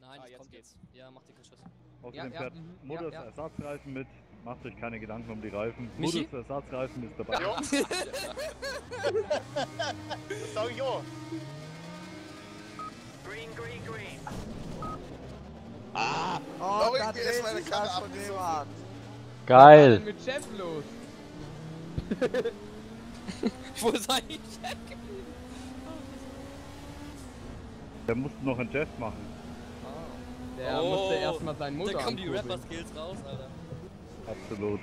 Nein, Ah, das jetzt kommt geht's. jetzt. Ja, mach den Schuss. Außerdem ja, fährt mhm, Modus ja, ja. Ersatzreifen mit. Macht euch keine Gedanken um die Reifen. Michi? Modus Ersatzreifen ist dabei. Jo. das sag ich auch. Green, green, green. Ah! Oh, Warum da dreht meine Karre von abgesoffen? jemand. Was Geil. ist denn mit Chef los? Wo ist eigentlich? Der musste noch einen Jeff machen. Der Oh, musste erstmal seinen Motor Da kommen die. Rapper-Skills raus, Alter. Absolut.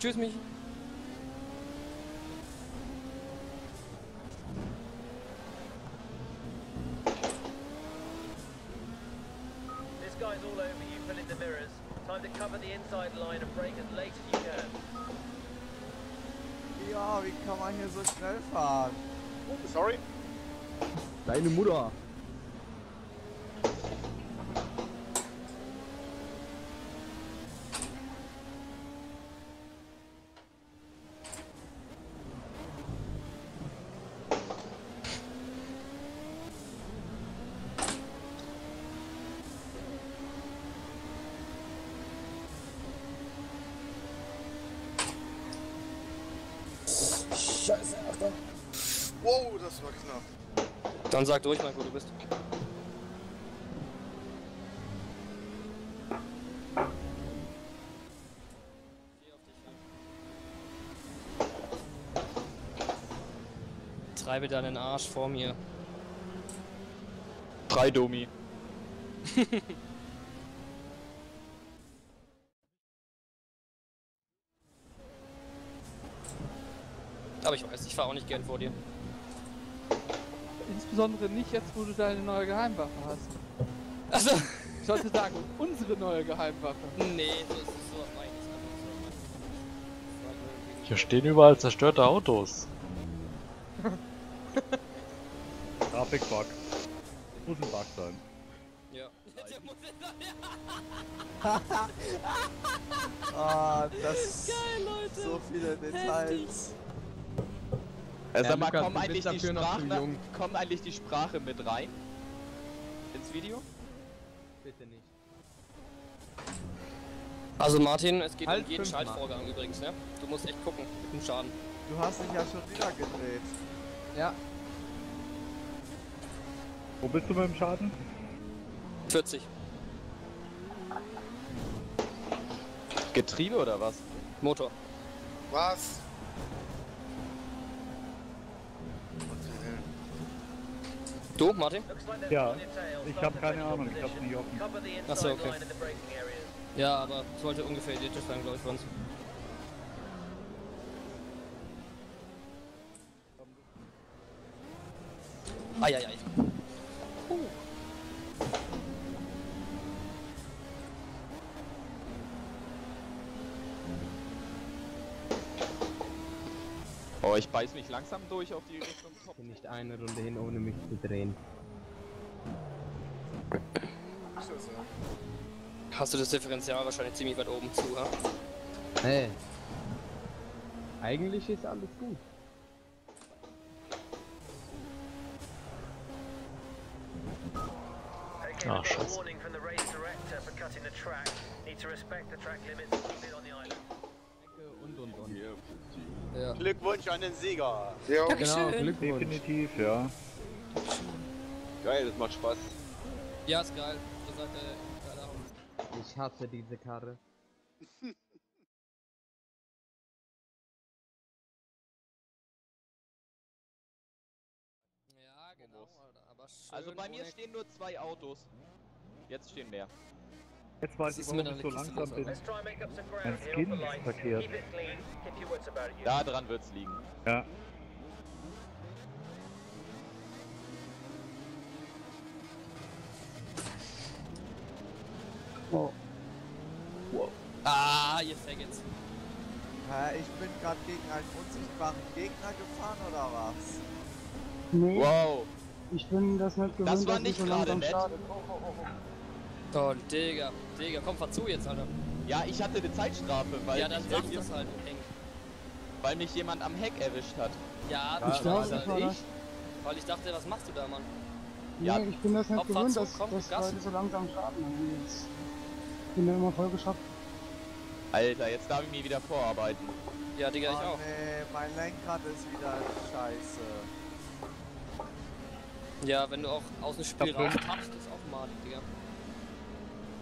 Tschüss, Michi. This guy's all over you, filling the mirrors. Time to cover the inside line and brake as late as you can. Ja, wie kann man hier so schnell fahren? Sorry. Deine Mutter. Scheiße, Achtung. Wow, das war knapp. Dann sag durch, mal, wo du bist. Treibe deinen Arsch vor mir. Drei Domi. Aber ich weiß, ich fahre auch nicht gern vor dir. Insbesondere nicht jetzt, wo du deine neue Geheimwaffe hast. Also, Ich sollte sagen, unsere neue Geheimwaffe. nee, so ist es so meine ich einfach Hier stehen überall zerstörte Autos. Grafikbug. Muss ein Bug sein. Ja. Der muss Ah, das Geil, Leute. so viele Details. Äh, Ja, sag mal, Lukas, kommt eigentlich, die Sprache, kommt eigentlich die Sprache mit rein? Ins Video? Bitte nicht. Also Martin, es geht Halt um jeden. Schaltvorgang übrigens, ne? Du musst echt gucken mit dem Schaden. Du hast dich ja schon wieder gedreht. Ja, Wo bist du mit dem Schaden? 40. Getriebe oder was? Motor. Was? Du, Martin? Ja, ich Start hab the keine Ahnung, ich hab's nicht offen. Cover the Ach so, inside okay. Ja, aber sollte ungefähr identisch sein, glaube ich, bei uns. Eieiei. Oh, ich beiß mich langsam durch auf die Richtung Top. nicht eine Runde hin, ohne mich zu drehen. Hast du das Differential wahrscheinlich ziemlich weit oben zu, ha? Hey. Eigentlich ist alles gut. Taking Ah, a scheiße. Und und. Ja. Glückwunsch an den Sieger. Genau, Dankeschön. Glückwunsch. Definitiv, ja. Geil, das macht Spaß. Ja, ist geil. Das sagt, äh, keine Ahnung. Ich hasse diese Karre. Ja, genau, Alter. Aber schön Also bei mir stehen nur zwei Autos. Jetzt stehen mehr. Jetzt weiß ich, ist warum ich so langsam bin. Mein Skin ist verkehrt. Da dran wird's liegen. Ja. Ah, ihr Faggots. Hä, ich bin gerade gegen einen unsichtbaren Gegner gefahren oder was? Nee, Wow. ich bin das nicht gewöhnt, Das war dass ich nicht so gerade langsam nett. starte. Oh, Digga. Digga, komm, fahr zu jetzt, Alter. Ja, ich hatte eine Zeitstrafe, weil, ja, dann sag das halt, Henk. weil mich jemand am Heck erwischt hat. Ja, Ja, du Ich glaube, das war das. Weil ich dachte, was machst du da, Mann? Nee, Ja. ich bin das nicht gewöhnt, zu, dass, komm, dass Gas. Leute so langsam starten. Jetzt bin da immer voll geschafft. Alter, jetzt darf ich mich wieder vorarbeiten. Ja, Digga, ich oh, auch. nee, mein Lenkrad ist wieder scheiße. Ja, wenn du auch aus dem Spiel Ich raus tappst, ist auch malig, Digga.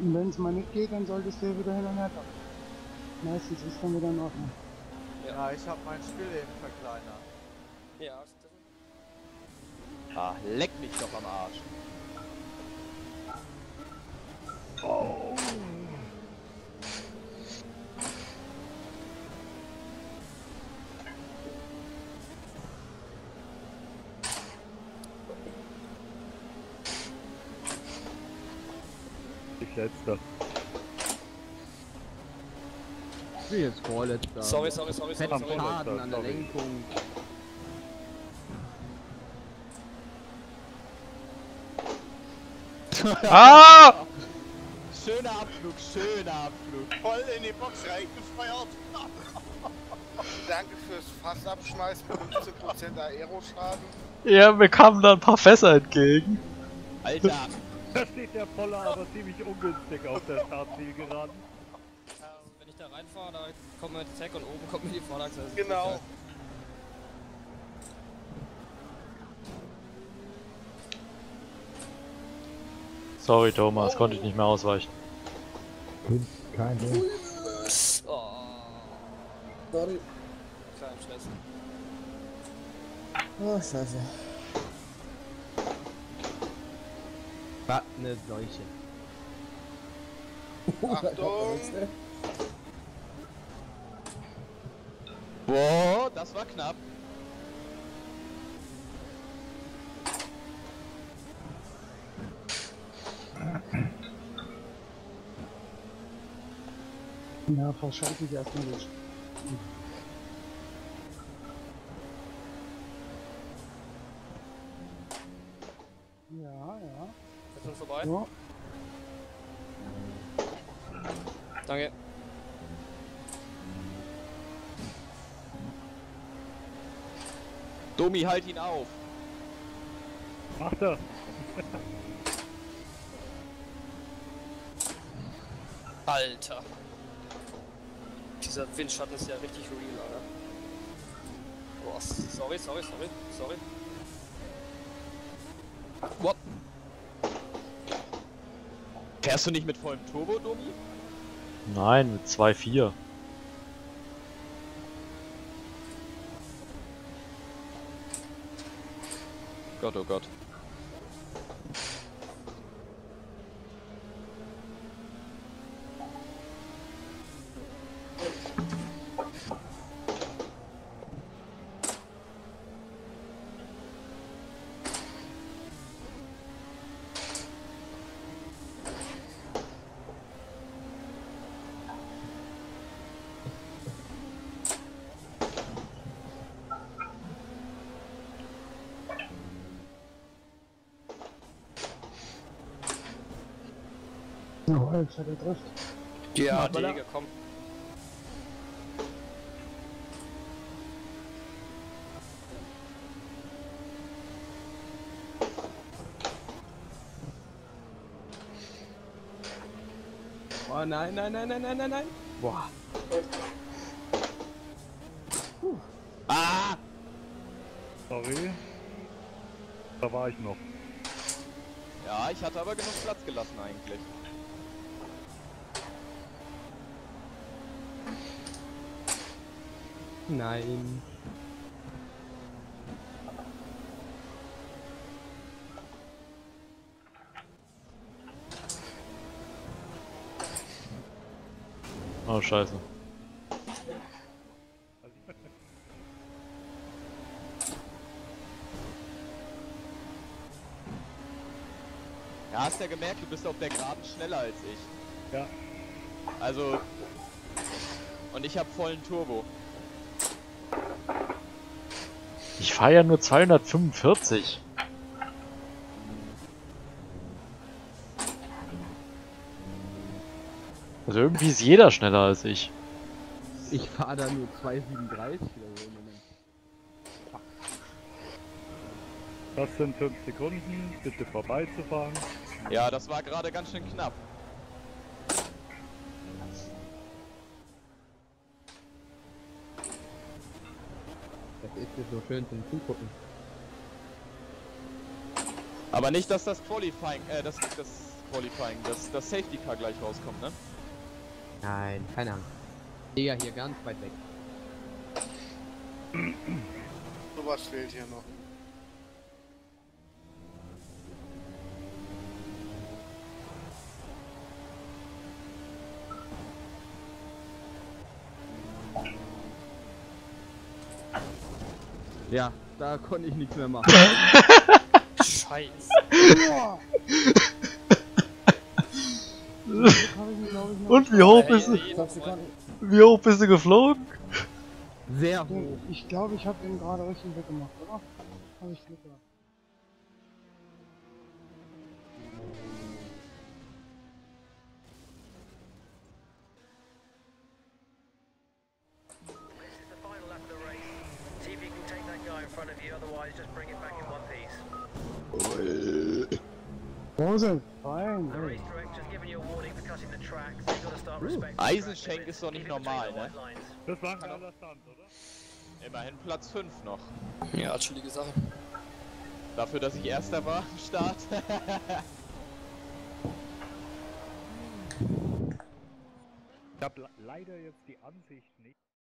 Und wenn es mal nicht geht, dann solltest du wieder hin und her tappen. Meistens ist dann wieder in Ordnung. Ja. Ich habe mein Spiel eben verkleinert. Ja, das Ah, leck mich doch am Arsch. Letzter. Ich bin jetzt Vorletzter. sorry, sorry, sorry, sorry, sorry. Schaden an der sorry. Lenkung. Ah! Schöner Abflug, schöner Abflug. voll in die Box reingefeuert. Danke fürs Fass abschmeißen, 15% Aeroschaden. Ja, mir kamen da ein paar Fässer entgegen. Alter, Da steht der Poller aber ziemlich ungünstig auf der Startzielgeraden. Wenn ich da reinfahre, da kommt mir die Tech und oben kommt mir die Vorderachse. Genau. Sorry, Thomas, konnte ich nicht mehr ausweichen. Kein Ding. Oh. Sorry. Kleinen Stress. Oh, scheiße. Was ne Seuche. Achtung. boah, das war knapp. Ja, verschalte ich erstmal durch. Ja, ja. Vorbei? So, Danke. Domi, halt ihn auf. Macht er. Alter. Dieser Windschatten ist ja richtig real, Alter. Boah, sorry, sorry, sorry, sorry. What? Fährst du nicht mit vollem Turbo, Domi? Nein, mit 2,4. Gott, oh Gott. Jawohl, ich hatte trifft. Ja, Digga, komm. Oh nein, nein, nein, nein, nein, nein, nein. Boah. Ah! Sorry. Da war ich noch. Ja, ich hatte aber genug Platz gelassen eigentlich. Nein. Oh, scheiße. Ja, hast ja gemerkt, du bist auf der Geraden schneller als ich. Ja. Also. Und ich habe vollen Turbo. Ich fahre ja nur 245. Also irgendwie ist jeder schneller als ich. Ich fahre da nur 2,37 oder so im Moment. Das sind 5 Sekunden, bitte vorbeizufahren. Ja, das war gerade ganz schön knapp. Ist hier so schön zum Zugucken. Aber nicht, dass das Qualifying, äh, das, das Qualifying, das, das Safety Car gleich rauskommt, ne? Nein, keine Ahnung. Digga, hier ganz weit weg. Sowas fehlt hier noch. Ja, da konnte ich nichts mehr machen. Scheiße. Und wie hoch bist du? Wie hoch bist du geflogen? Sehr hoch. ich, glaube, ich habe den gerade richtig weggemacht, oder? Habe ich Glück gehabt. Respecting the Eisenschenk ist doch nicht normal, ne? Das war ein geiler Stand, oder? Immerhin Platz 5 noch. Ja, chillige Sache. Dafür, dass ich Erster war am Start. Ich habe leider jetzt die Ansicht nicht.